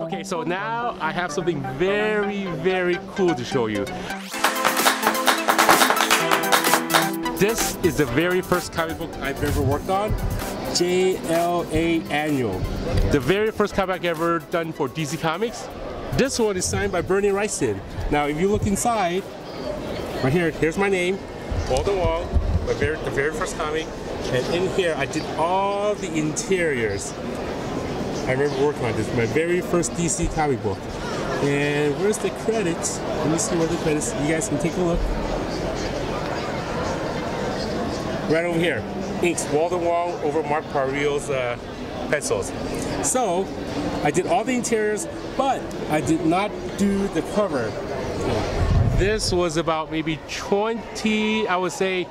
Okay, so now I have something very, very cool to show you. This is the very first comic book I've ever worked on, JLA Annual. The very first comic I ever done for DC Comics. This one is signed by Bernie Wrightson. Now, if you look inside, right here, here's my name, Walden Wong, my very, the very first comic. And in here, I did all the interiors. I remember working on this, my very first DC comic book. And where's the credits? Let me see where the credits. You guys can take a look. Right over here. Inks, Walden Wong over Mark Parrill's uh, pencils. So, I did all the interiors, but I did not do the cover. This was about maybe 20, I would say,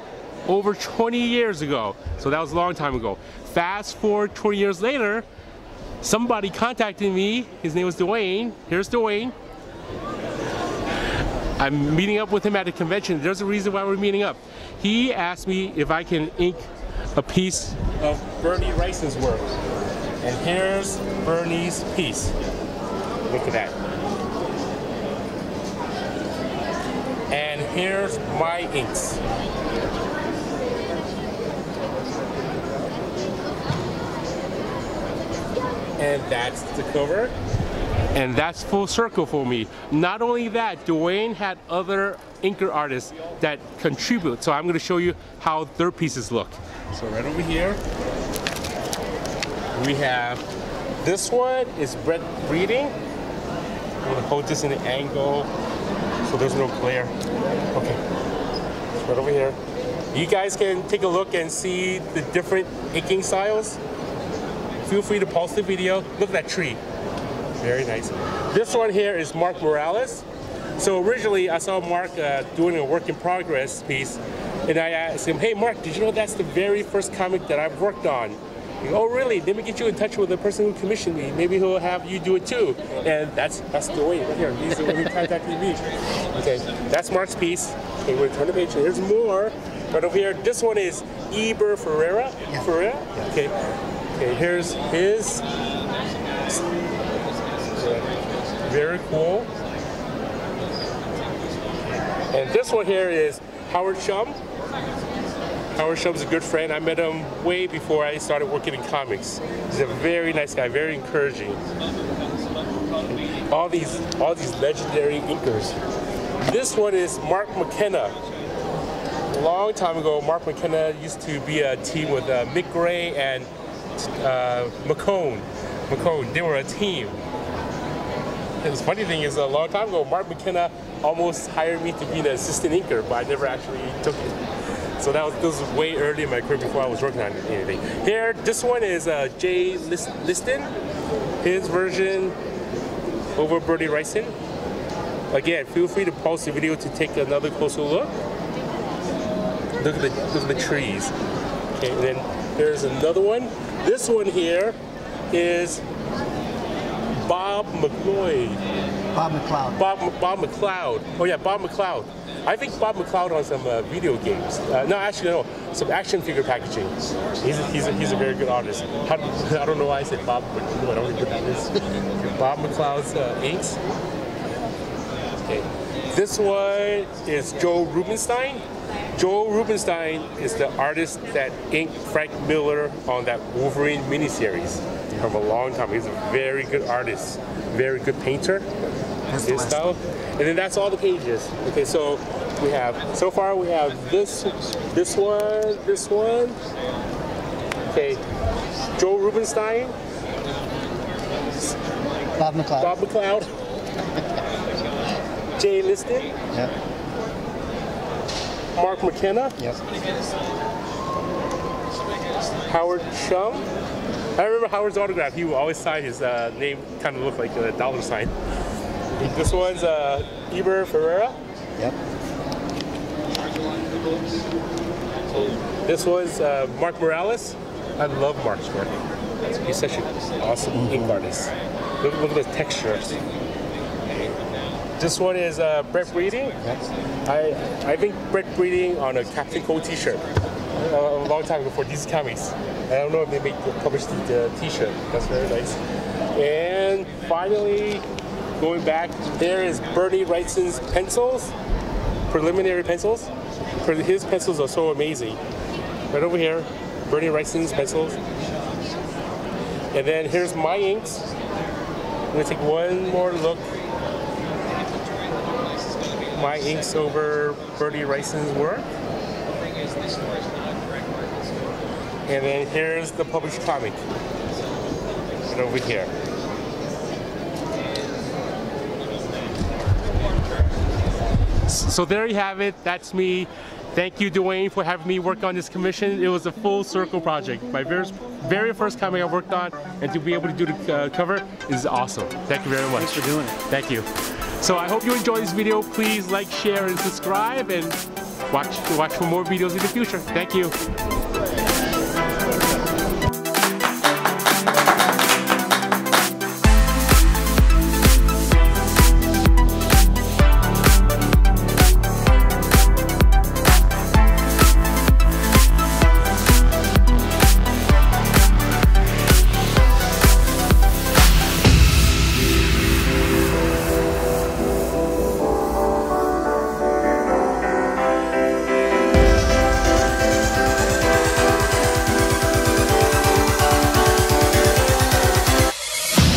over 20 years ago. So that was a long time ago. Fast forward 20 years later, somebody contacted me. His name was Dwayne. Here's Dwayne. I'm meeting up with him at a convention. There's a reason why we're meeting up. He asked me if I can ink a piece of Bernie Rice's work. And here's Bernie's piece. Look at that. And here's my inks. And that's the cover. And that's full circle for me. Not only that, Dwayne had other inker artists that contribute. So I'm gonna show you how their pieces look. So right over here, we have, this one is Brett Breeding. I'm gonna hold this in an angle so there's no glare. Okay, right over here. You guys can take a look and see the different inking styles. Feel free to pause the video. Look at that tree. Very nice. This one here is Mark Morales. So originally I saw Mark uh, doing a work in progress piece and I asked him, hey Mark, did you know that's the very first comic that I've worked on? He, oh really? Let me get you in touch with the person who commissioned me. Maybe he'll have you do it too. And that's that's the way right here. He's the one who contacted me. Okay, that's Mark's piece. Okay, we'll turn the page. There's more. Right over here. This one is Eber Ferreira. Yeah. Ferreira? Yeah. Okay. Okay, here's his. Very cool. And this one here is Howard Shum. Howard Shum's a good friend. I met him way before I started working in comics. He's a very nice guy, very encouraging. All these, all these legendary inkers. This one is Mark McKenna. A long time ago, Mark McKenna used to be a team with uh, Mick Gray and uh, McCone. McCone, they were a team. And the funny thing is, a long time ago, Mark McKenna almost hired me to be an assistant inker, but I never actually took it. So that was, this was way early in my career before I was working on anything. Here, this one is uh, Jay List- Leisten, his version over Bernie Wrightson. Again, feel free to pause the video to take another closer look. Look at the, look at the trees. Okay, and then there's another one. This one here is Bob McLeod. Bob McLeod. Bob, Bob McLeod. Oh yeah, Bob McLeod. I think Bob McLeod on some uh, video games. Uh, no, actually no, some action figure packaging. He's a, he's a, he's a very good artist. How, I don't know why I said Bob McLeod. I don't know what that is. Bob McLeod's uh, inks. Okay. This one is Joe Rubinstein. Joe Rubinstein is the artist that inked Frank Miller on that Wolverine miniseries from a long time. He's a very good artist, very good painter. That's His style. And then that's all the pages. Okay, so we have so far we have this, this one, this one. Okay, Joe Rubinstein, Bob McLeod. Bob McLeod, Jay Leisten, Yep. Mark McKenna, Yep. Howard Shum. I remember Howard's autograph. He would always sign his uh, name, kind of looked like a dollar sign. This one's uh, Eber Ferreira. Yep. This was uh, Mark Morales. I love Mark's work. He's such an awesome ink artist. Look, look at the textures. This one is uh, Breeding. I I think Breeding on a Captain Cold T-shirt uh, a long time ago for DC Comics. I don't know if they make the published the, the T-shirt. That's very nice. And finally, going back, there is Bernie Wrightson's pencils, preliminary pencils. His pencils are so amazing. Right over here, Bernie Wrightson's pencils. And then here's my inks. I'm gonna take one more look. My inks over Bernie Wrightson's work. And then here's the published comic. Right over here. So there you have it. That's me. Thank you, Dwayne, for having me work on this commission. It was a full circle project. My very, very first comic I worked on, and to be able to do the uh, cover is awesome. Thank you very much. Thanks for doing it. Thank you. So I hope you enjoyed this video. Please like, share, and subscribe, and watch watch for more videos in the future. Thank you.